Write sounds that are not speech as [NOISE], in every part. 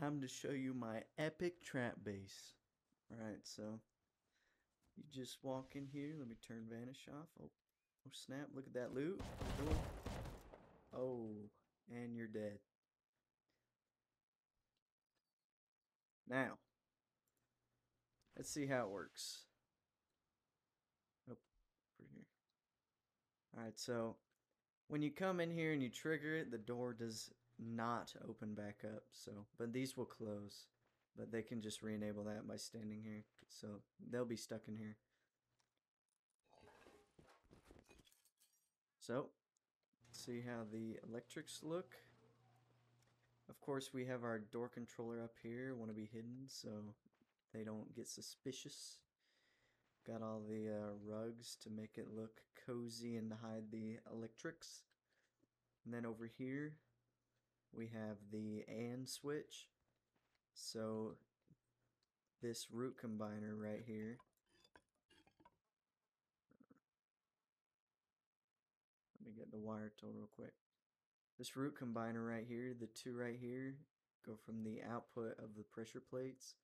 time to show you my epic trap base. Alright, so you just walk in here. Let me turn vanish off. Oh, oh snap, look at that loot. Oh, and you're dead. Now, let's see how it works. Oh, here. Alright, so when you come in here and you trigger it, the door does not open back up. So, but these will close. But they can just re-enable that by standing here. So they'll be stuck in here. So, see how the electrics look. Of course, we have our door controller up here. Want to be hidden so they don't get suspicious. Got all the uh, rugs to make it look cozy and hide the electrics. And then over here, we have the AND switch. So this root combiner right here. Let me get the wire tool real quick. This root combiner right here, the two right here, go from the output of the pressure plates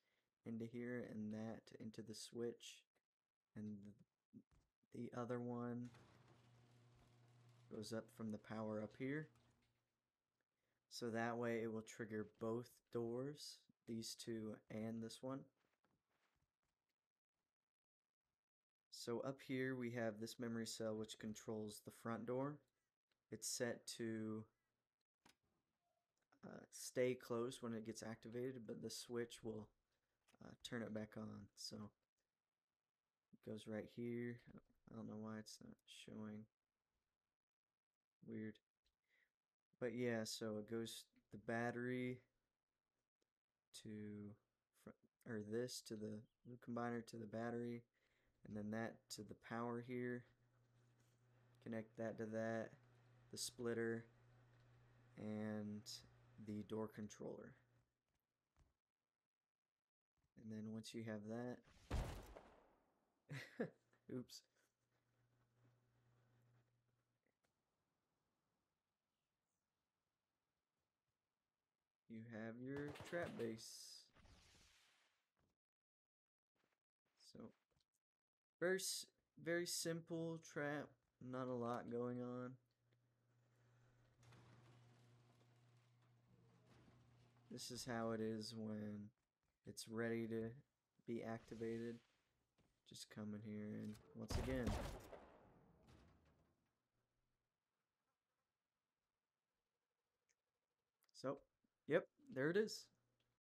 into here and that into the switch. And the other one goes up from the power up here. So that way it will trigger both doors, these two and this one. So up here we have this memory cell which controls the front door. It's set to uh, stay closed when it gets activated, but the switch will uh, turn it back on. So it goes right here. I don't know why it's not showing. Weird. But yeah, so it goes the battery to or this to the combiner to the battery and then that to the power here connect that to that the splitter and the door controller and then once you have that [LAUGHS] oops you have your trap base. So, very, very simple trap, not a lot going on. This is how it is when it's ready to be activated. Just come in here and once again, So, Yep, there it is.